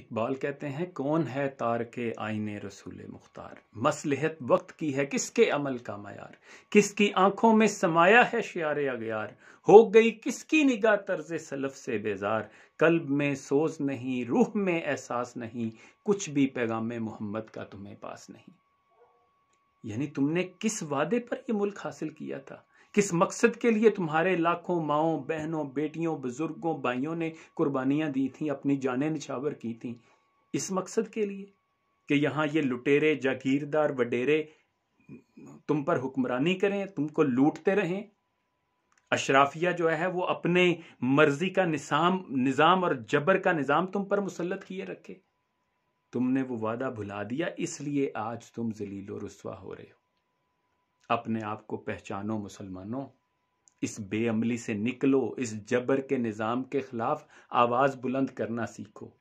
इकबाल कहते हैं, कौन है तार के आईने रसूल मुख्तार? मसलहत वक्त की है, किसके अमल का मैार किसकी आँखों में समाया है शियार अगयार? हो गई किसकी निगाह तर्ज सलफ से बेजार? कल्ब में सोज नहीं, रूह में एहसास नहीं, कुछ भी पैगाम मोहम्मद का तुम्हें पास नहीं। यानी तुमने किस वादे पर यह मुल्क हासिल किया था? किस मकसद के लिए तुम्हारे लाखों माओ, बहनों, बेटियों, बुज़ुर्गों, भाइयों ने कुर्बानियाँ दी थी, अपनी जानें निछावर की थी? इस मकसद के लिए कि यहाँ ये लुटेरे, जागीरदार, वडेरे तुम पर हुक्मरानी करें, तुमको लूटते रहें? अशराफिया जो है, वो अपने मर्ज़ी का निज़ाम निज़ाम और जबर का निज़ाम तुम पर मुसलत किए रखे। तुमने वो वादा भुला दिया, इसलिए आज तुम जलीलो रसवा हो रहे हो। अपने आप को पहचानो मुसलमानों। इस बेअमली से निकलो, इस जबर के निज़ाम के खिलाफ आवाज़ बुलंद करना सीखो।